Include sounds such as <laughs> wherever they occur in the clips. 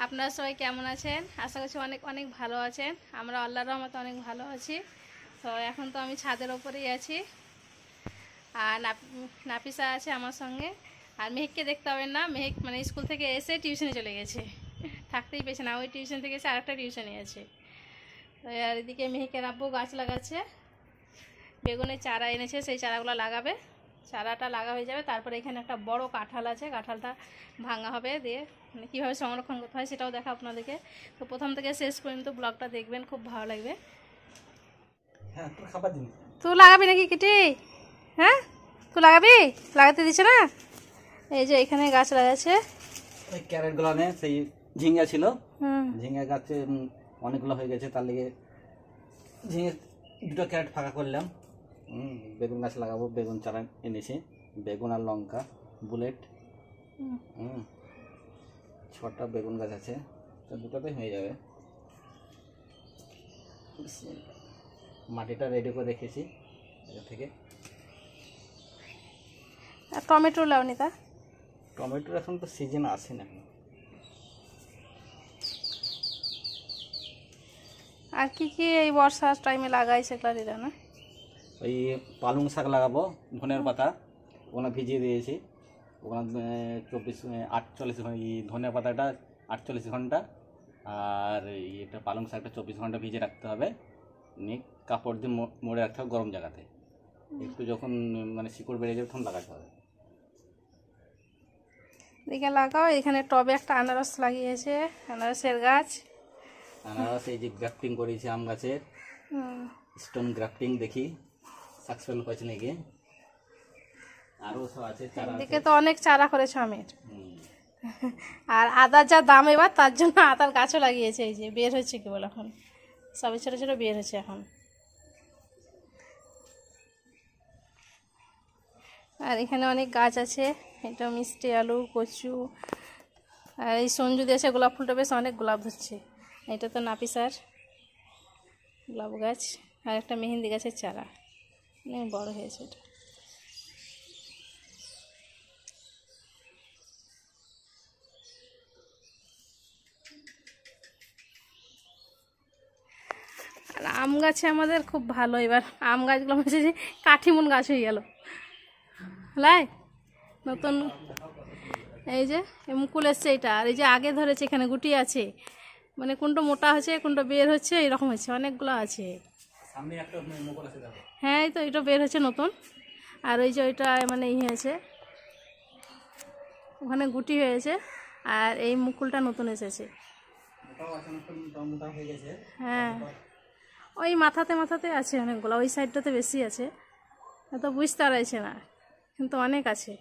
আপনারা সবাই কেমন আছেন? আশা করছি অনেক অনেক ভালো আছেন। আমরা আল্লাহর রহমতে অনেক ভালো আছি। তো এখন তো আমি ছাদের ওপরেই আছি। আর নাপ- নাফিসা আছে আমার সঙ্গে। আর মেহেককে দেখতে পাবেন না। মেহেক মানে স্কুল থেকে এসে টিউশনে চলে গেছে। থাকতেই পেয়েছে না। ওই টিউশন থেকে এসে আরেকটা টিউশনে আছে। তো আর এদিকে মেহেকের আব্বু গাছ লাগাচ্ছে। বেগুনের চারা এনেছে। সেই চারাগুলো লাগাবে। চারাটা লাগা হয়ে যাবে তারপরে এখানে একটা বড় কাঁঠাল আছে কাঁঠালটা ভাঙা হবে দিয়ে মানে কীভাবে সংরক্ষণ করতে হয় সেটাও দেখা আপনাদেরকে। তো প্রথম থেকে শেষ পর্যন্ত ব্লগটা দেখবেন খুব ভালো লাগবে। হ্যাঁ তুই লাগাবি নাকি কিটি? হ্যাঁ? তুই লাগাবি? লাগাতে দিচ্ছে না? এই যে এখানে গাছ লাগাচ্ছে। ওই ক্যারেটগুলো নে সেই ঝিঙ্গা ছিল। হুম। ঝিঙ্গা গাছে অনেকগুলো হয়ে গেছে তার লেগে ঝিঙে দুটো ক্যারেট ফাঁকা করলাম। বেগুন গাছ লাগাবো বেগুন চারা এনেছি বেগুন আর লঙ্কা বুলেট হুম। ছটা বেগুন গাছ আছে তো দুটোতেই হয়ে যাবে। মাটিটা রেডি করে রেখেছি এটা থেকে। আর টমেটো লাউনি তা? টমেটোর এখন তো সিজন আসে না। আর কি কি এই বর্ষার টাইমে লাগাই সেগুলো দিলে না ওই পালং শাক লাগাবো ধনের পাতা। ওগুলো ভিজিয়ে দিয়েছি। ওগুলো চব্বিশ আটচল্লিশ ঘণ্টা এই ধনের পাতাটা আটচল্লিশ ঘণ্টা। আর এটা পালং শাকটা চব্বিশ ঘণ্টা ভিজিয়ে রাখতে হবে। নিয়ে কাপড় দিয়ে মোড়ে রাখতে হবে গরম জায়গাতে। একটু যখন মানে শিকড় বেড়ে যাবে তখন লাগাতে হবে। দিকে লাগাও এখানে টবে একটা আনারস লাগিয়েছে আনারসের গাছ। আনারস এই যে গ্রাফটিং করেছি আম গাছের। স্টোন গ্রাফটিং দেখি। সাকসেসফুল হয়েছে নাকি? আরও সব আছে। এদিকে তো অনেক চারা করেছ আমের। আর আদার যা দাম এবার তার জন্য আদার গাছও লাগিয়েছে এই যে বের হচ্ছে কেবল এখন। সবে ছোটো ছোটো বের হচ্ছে এখন। আর এখানে অনেক গাছ আছে এটা মিষ্টি আলু কচু আর এই সঞ্জু দেশে গোলাপ ফুলটা বেশ অনেক গোলাপ ধরছে। এটা তো নাপিসার গোলাপ গাছ আর একটা মেহেন্দি গাছের চারা। অনেক বড় হয়েছে এটা। আর আম গাছে আমাদের খুব ভালো, এবার আম গাছগুলো হচ্ছে যে কাঠিমুন গাছ হয়ে গেল। লাই, নতুন এই যে মুকুল এসছে এটা, আর এই যে আগে ধরেছে এখানে গুটি আছে মানে কোনটা মোটা হচ্ছে কোনটা বের হচ্ছে, এরকম হচ্ছে অনেকগুলো আছে। সামনে একটা মোগল আছে দেখো। হ্যাঁ এই তো এটা বের হয়েছে নতুন। আর ওই যে ওইটা মানে ই হয়েছে ওখানে গুটি হয়েছে। আর এই মুকুলটা নতুন এসেছে। আছে হয়ে হ্যাঁ। ওই মাথাতে মাথাতে আছে অনেকগুলো ওই সাইডটাতে বেশি আছে। এত বুঝতে পারছে না কিন্তু অনেক আছে।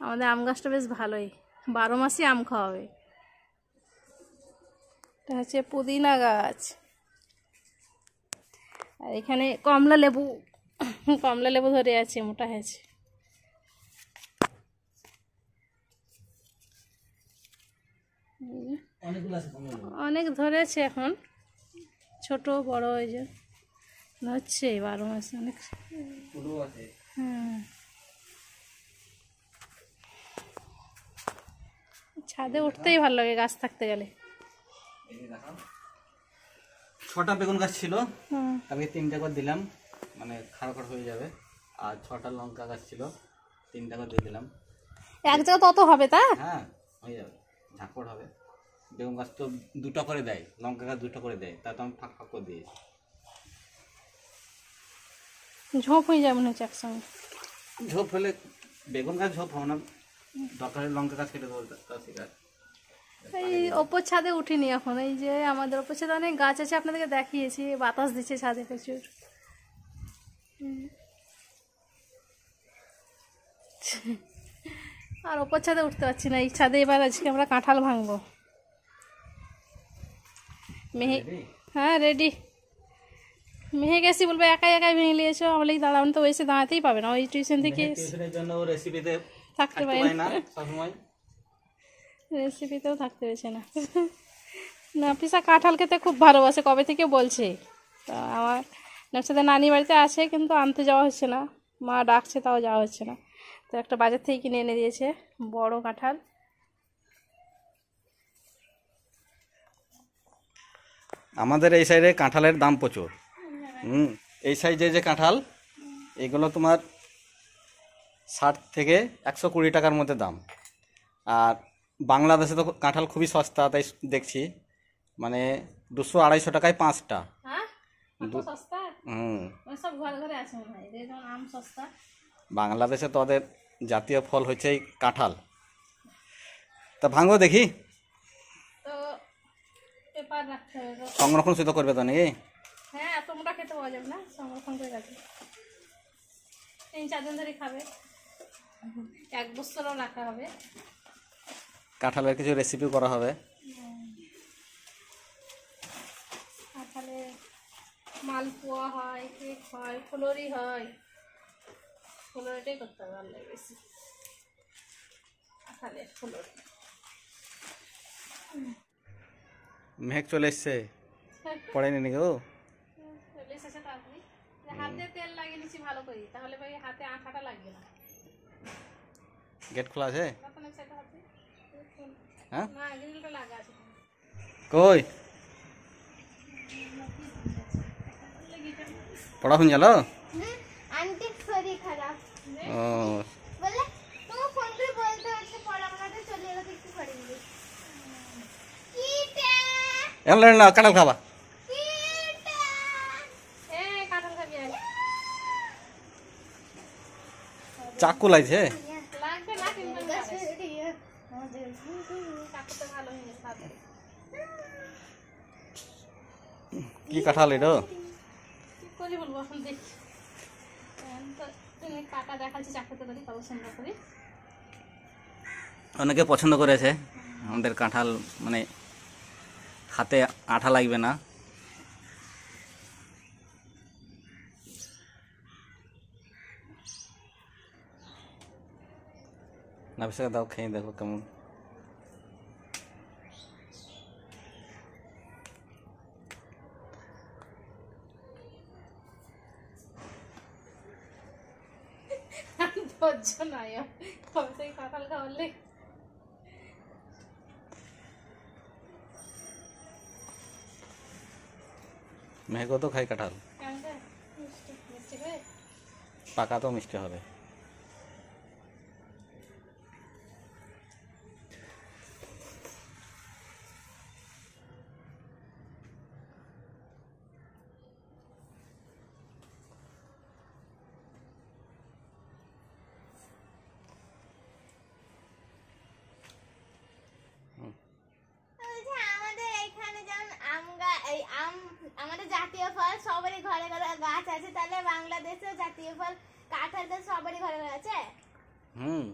আমাদের আম গাছটা বেশ ভালোই। বারো মাসই আম খাওয়াবে। এটা হচ্ছে পুদিনা গাছ। আর এখানে কমলা লেবু কমলা লেবু ধরে আছে মোটা হয়েছে। অনেক ধরেছে এখন ছোট বড় ওই যে হচ্ছে বারো মাস অনেক। হ্যাঁ। ছাদে উঠতেই ভালো লাগে গাছ থাকতে গেলে। ছটা বেগুন গাছ ছিল। তাকে তিনটা করে দিলাম। মানে খাড়া খাড়া হয়ে যাবে। আর ছটা লঙ্কা গাছ ছিল তিনটা করে দিয়ে দিলাম। এক জায়গা তত হবে তা হ্যাঁ হয়ে যাবে। ঝাঁকড় হবে। বেগুন গাছ তো দুটো করে দেয় লঙ্কা গাছ দুটো করে দেয়। তা তো আমি ফাঁক ফাঁক করে দিয়েছি। ঝোপ হয়ে যাবে মনে হচ্ছে একসঙ্গে। ঝোপ হলে বেগুন গাছ ঝোপ হবে না। দরকার হলে লঙ্কা গাছ কেটে দেবো আছে। এই ওপর ছাদে উঠিনি এখন। এই যে আমাদের ওপর ছাদে অনেক গাছ আছে আপনাদেরকে দেখিয়েছি। বাতাস দিচ্ছে ছাদে প্রচুর। আর ওপর ছাদে উঠতে পারছি না। এই ছাদে এবার আজকে আমরা কাঁঠাল ভাঙবো। মেহে হ্যাঁ রেডি মেহে গেছি বলব একাই একাই ভেঙে নিয়েছো? বলে দাঁড়ান তো এসে দাঁড়াতেই পাবে না। ওই টিউশন থেকে থাকতে পারে না। না সবসময়। রেসিপিতেও থাকতে পেরেছে না। নাফিসা কাঁঠাল খেতে খুব ভালোবাসে, কবে থেকে বলছে? তা আমার নাফিসাদের নানি বাড়িতে আছে, কিন্তু আনতে যাওয়া হচ্ছে না। মা ডাকছে, তাও যাওয়া হচ্ছে না। তো একটা বাজার থেকে কিনে এনে দিয়েছে, বড় কাঁঠাল। আমাদের এই সাইডে কাঁঠালের দাম প্রচুর। হুম, এই সাইডে যে কাঁঠাল, এগুলো তোমার ষাট থেকে একশো কুড়ি টাকার মধ্যে দাম। আর বাংলাদেশে তো কাঁঠাল খুবই সস্তা তাই দেখছি। মানে দুশো আড়াইশো টাকায় পাঁচটা। হ্যাঁ? হুম। বাংলাদেশে তো ওদের জাতীয় ফল হচ্ছে এই কাঁঠাল। তা ভাঙবো দেখি। সংরক্ষণ শুধু করবে তো নাকি? হ্যাঁ এত মোটা খেতে পাওয়া যাবে না? সংরক্ষণ করে রাখবে। তিন চার দিন ধরে খাবে। এক বছরও রাখা হবে। কাঁঠালের কিছু রেসিপি করা হবে। মালপোয়া হয় কেক হয় ফুলরি হয়। ফুলরিটাই করতে হবে ভালো লাগে বেশি ফুলরি। মেঘ চলে এসছে। <laughs> পড়েনি নাকি ও? চলে এসেছে তাড়াতাড়ি। হাতে তেল লাগিয়ে নিচ্ছি ভালো করে। তাহলে ভাই হাতে আঠাটা লাগবে না গেট খোলা আছে তখন এক সাইডে হাতে হ্যাঁ? কই? পড়া শুন জালো আন্টি ও। এমন না কাঁঠাল খাবা। আয় চাকু লাগছে লাগবে না কিন্তু আমি গাছে খাব। দিয়ে আমাদের কাকুটা ভালো হয়ে গেছে তাড়াতাড়ি কি কাঁঠাল এটা? কি করে বলব এখন দেখি তুমি কাটা দেখাচ্ছি চাকরিতে করি কত সুন্দর করে। অনেকে পছন্দ করেছে। আমাদের কাঁঠাল মানে হাতে আঠা লাগবে না। না বেশি দাও খেয়ে দেখো কেমন ধৈর্য নাই আর। কবে থেকে কাঁঠাল খাওয়ালে মেঘও তো খাই কাঁঠাল কেমন রে? মিষ্টি মিষ্টি করে পাকা তো মিষ্টি হবে বলছে আমাদের এখানে যেমন আম গা- এই আম আমাদের জাতীয় ফল সবারই ঘরে ঘরে গাছ আছে তাহলে বাংলাদেশে জাতীয় ফল কাঁঠাল তো সবারই ঘরে ঘরে আছে? হুম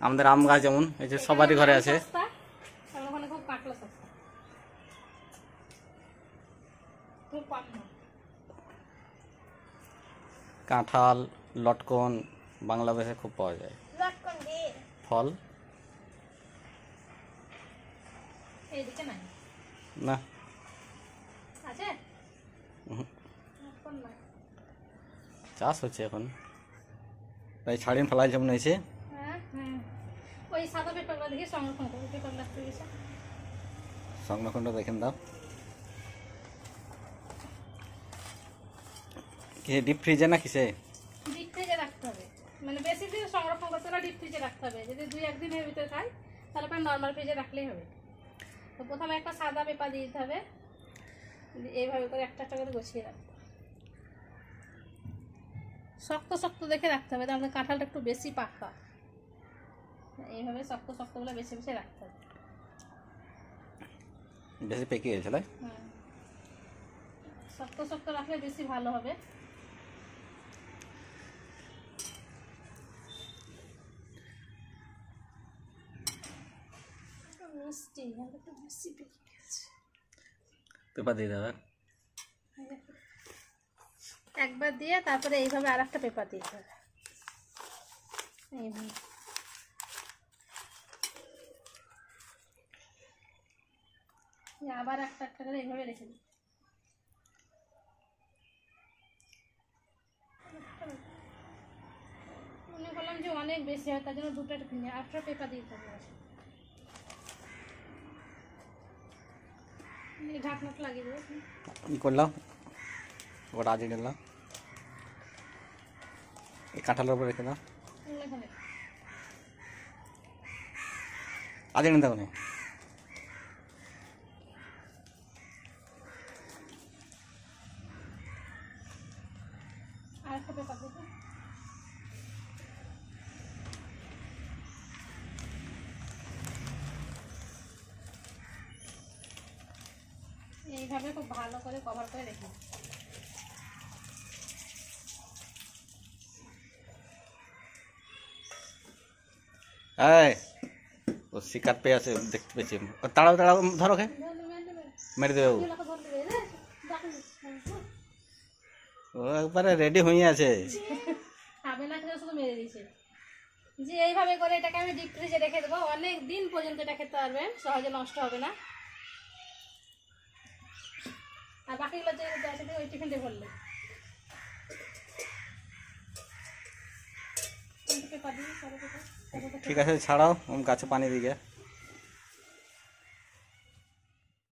আমাদের আম গাছ যেমন এই যে সবারই ঘরে আছে। ওখানে খুব কাঁকড়া সস্তা। খুব কম কাঁঠাল লটকন বাংলাদেশে খুব পাওয়া যায়। লটকন দিয়ে ফল? এইদিকে নাই। না। আছে? চাষ হচ্ছে এখন। তাই ছাড়িন ফেলাই যেমন হয়েছে। হ্যাঁ হ্যাঁ। ওই সাদা পেপারগুলো দেখি সংরক্ষণ করব পেপার লাগতে গেছে সংরক্ষণটা দেখেন দাও। কি ডিপ ফ্রিজে না কিসে ডিপ ফ্রিজে রাখতে হবে। মানে বেশি দিন সংরক্ষণ করতে হলে ডিপ ফ্রিজে রাখতে হবে। যদি দুই একদিনের ভিতরে খাই তাহলে পরে নর্মাল ফ্রিজে রাখলেই হবে। তো প্রথমে একটা সাদা পেপার দিয়ে দিতে হবে। এইভাবে করে একটা একটা করে গুছিয়ে রাখতে। শক্ত শক্ত দেখে রাখতে হবে তাহলে কাঁঠালটা একটু বেশি পাকা। এইভাবে শক্ত শক্তগুলো বেশি বেশি রাখতে হবে। বেশি পেকে গেছে তাই? শক্ত শক্ত রাখলে বেশি ভালো হবে। মিষ্টি একটু বেশি পেকে গেছে। পেপার দিয়ে দেবে একবার দিয়ে তারপরে এইভাবে আর একটা পেপার দিতে হবে। দিয়ে আবার একটা একটা করে এইভাবে রেখে দিই মনে করলাম যে অনেক বেশি হয়, তার জন্য দুটো কিনে আটটা পেপার দিতে হবে। ঢাকনাটা লাগিয়ে দেবো করলাম? ওটা আজকে নিলাম। এই কাঁঠালের উপর রেখে দাও। একটা পেপার দেবো এইভাবে খুব ভালো করে কভার করে রেখে এই, ও শিকার পেয়ে আছে, দেখতে পেয়েছি। তাড়াও তাড়াও ধরো খে মেরে দেবে ও। একবারে রেডি হয়ে আছে। যে এইভাবে করে এটাকে আমি ডিপ ফ্রিজে রেখে দেবো। অনেক দিন পর্যন্ত এটা খেতে পারবেন সহজে নষ্ট হবে না। আর বাকিগুলো যে আছে, ওই ভরলে। পেপার ঠিক আছে ছাড়াও গাছে পানি দিকে।